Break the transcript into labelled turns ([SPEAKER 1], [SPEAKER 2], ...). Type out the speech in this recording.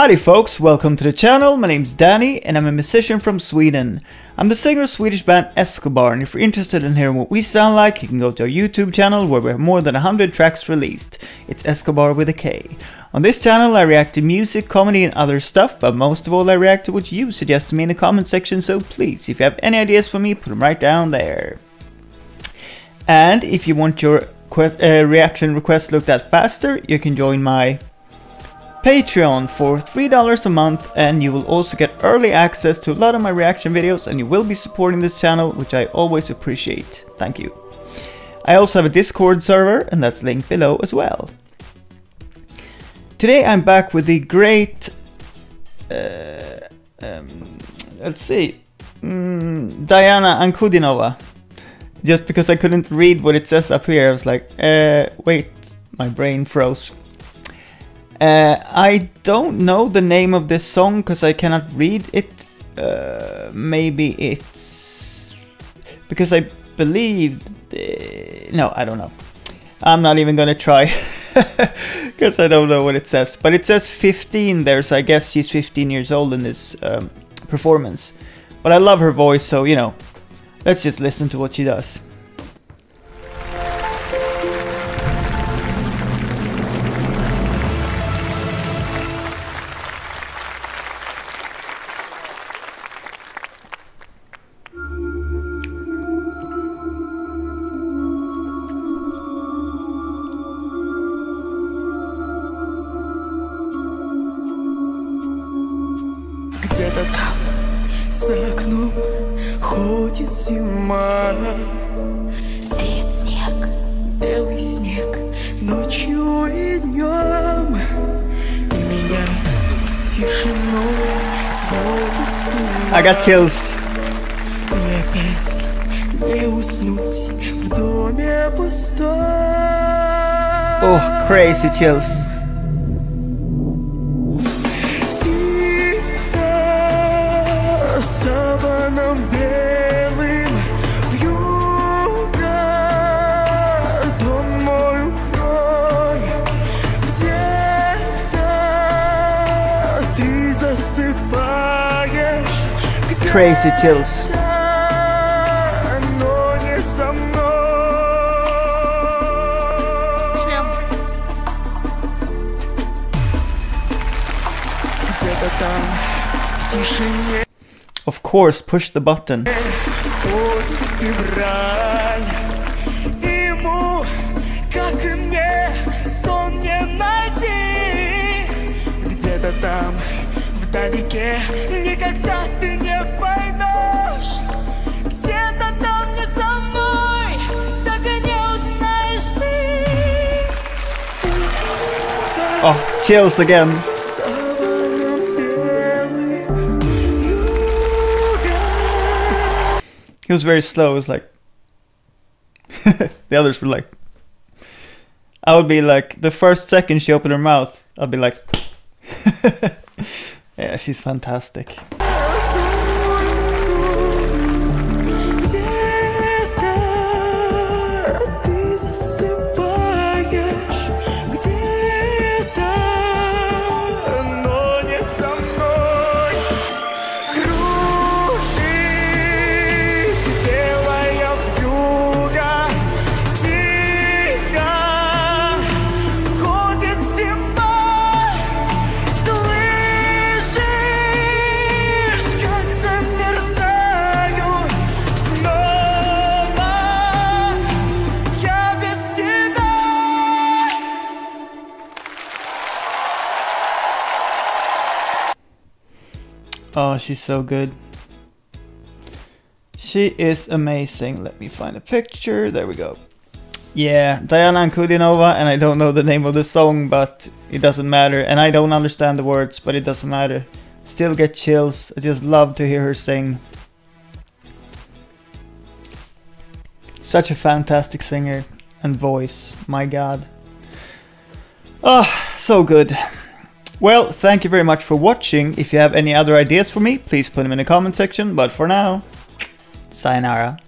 [SPEAKER 1] Howdy folks, welcome to the channel, my name's Danny and I'm a musician from Sweden. I'm the singer of Swedish band Eskobar and if you're interested in hearing what we sound like, you can go to our YouTube channel where we have more than 100 tracks released. It's Eskobar with a K. On this channel I react to music, comedy and other stuff, but most of all I react to what you suggest to me in the comment section, so please, if you have any ideas for me, put them right down there. And if you want your uh, reaction request looked at faster, you can join my Patreon for $3 a month and you will also get early access to a lot of my reaction videos and you will be supporting this channel which I always appreciate. Thank you. I also have a Discord server and that's linked below as well. Today I'm back with the great... Uh, um, let's see... Mm, Diana Ankudinova. Just because I couldn't read what it says up here I was like, uh, wait, my brain froze. Uh, I don't know the name of this song because I cannot read it. Uh, maybe it's because I believe. The... No, I don't know. I'm not even gonna try because I don't know what it says. But it says 15 there, so I guess she's 15 years old in this um, performance. But I love her voice, so you know, let's just listen to what she does.
[SPEAKER 2] За окном, ходит зима.
[SPEAKER 3] Сеет снег.
[SPEAKER 2] Белый снег ночью и днем И меня тишиной сводит с ума.
[SPEAKER 1] I got chills.
[SPEAKER 2] И опять не уснуть в доме пустом
[SPEAKER 1] Oh, crazy chills. Crazy
[SPEAKER 2] Tales.
[SPEAKER 1] Of course, push the button.
[SPEAKER 2] где-то там, вдалеке, никогда ты не
[SPEAKER 1] Oh, chills again. He was very slow. It was like the others were like. I would be like the first second she opened her mouth, I'd be like. yeah, she's fantastic. Oh, she's so good. She is amazing. Let me find a picture. There we go. Yeah, Diana Ankudinova, and I don't know the name of the song, but it doesn't matter. And I don't understand the words, but it doesn't matter. Still get chills. I just love to hear her sing. Such a fantastic singer and voice. My god. Oh, so good. Well, thank you very much for watching. If you have any other ideas for me, please put them in the comment section. But for now, sayonara.